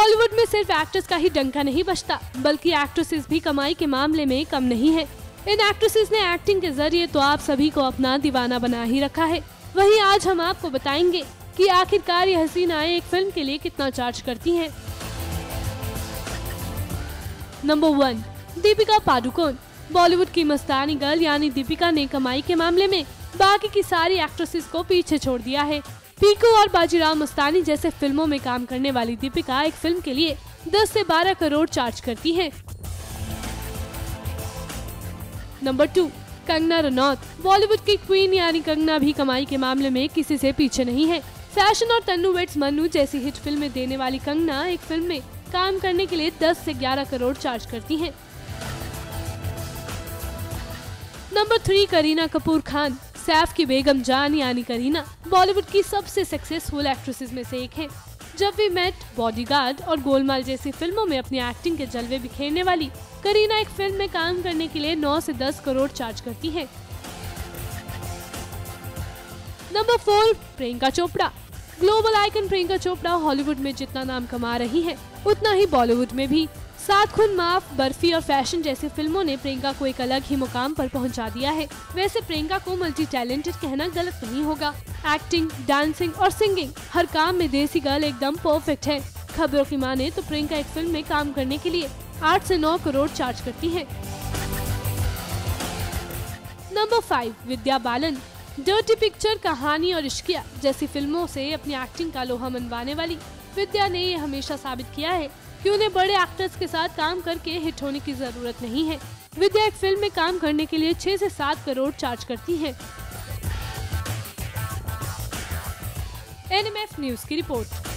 बॉलीवुड में सिर्फ़ एक्ट्रेस का ही डंका नहीं बचता, बल्कि एक्ट्रेसेस भी कमाई के मामले में कम नहीं है। इन एक्ट्रेसेस ने एक्टिंग के ज़रिए तो आप सभी को अपना दीवाना बना ही रखा है। वहीं आज हम आपको बताएँगे कि आखिरकार ये हसीनाएँ एक फ़िल्म के लिए कितना चार्ज करती हैं। Number one Deepika Padukone. Bollywood की मस्तानी गर्ल यानी दीपिका ने कमाई के मामले में बाकी की सारी एक्ट्रेसेस को पीछे छोड़ दिया है। पीकू और बाजीराव मस्तानी जैसे फ़िल्मों में काम करने वाली दीपिका एक फ़िल्म के लिए 10 से 12 करोड़ चार्ज करती है। Number two, Kangana Ranaut. Bollywood की क्वीन यानी कंगना भी कमाई के मामले में किसी से पीछे नहीं है। फ़ैशन और तन्नू वेट्स मन्नू जैसी हिट फ़िल्में देने वाली कंगना एक फ़िल्म में काम करने के लिए 10 से 11 करोड़ चार्ज करती हैं। Number three, Kareena Kapoor Khan. Saif की बेगम जान यानी करीना बॉलीवुड की सबसे सक्सेसफुल एक्ट्रेसेस में से एक है। जब वी मेट बॉडीगार्ड और गोलमाल जैसी फ़िल्मों में अपनी एक्टिंग के जलवे बिखेरने वाली, करीना एक फ़िल्म में काम करने के लिए 9 से 10 करोड़ चार्ज करती है। Number four Priyanka Chopra. Global icon Priyanka Chopra Hollywood में जितना नाम कमा रही है, उतना ही बॉलीवुड में भी। सात खुन माफ़, बर्फ़ी और फ़ैशन जैसी फ़िल्मों ने प्रियंका को एक अलग ही मुकाम पर पहुँचा दिया है। वैसे प्रियंका को मल्टी टैलेंटेड कहना गलत नहीं होगा। एक्टिंग डांसिंग और सिंगिंग हर काम में देसी गर्ल एकदम परफेक्ट है। खबरों की माने तो प्रियंका एक फ़िल्म में काम करने के लिए आठ से नौ करोड़ चार्ज करती है। Number five Vidya Balan. Dirty picture Kahaani और इश्किया जैसी फ़िल्मों से अपनी एक्टिंग का लोहा मनवाने वाली। विद्या ने ये हमेशा साबित किया है कि उन्हें बड़े एक्टर्स के साथ काम करके हिट होने की ज़रूरत नहीं है? विद्या एक फ़िल्म में काम करने के लिए छह से सात करोड़ चार्ज करती है। एनएमएफ न्यूज़ की रिपोर्ट।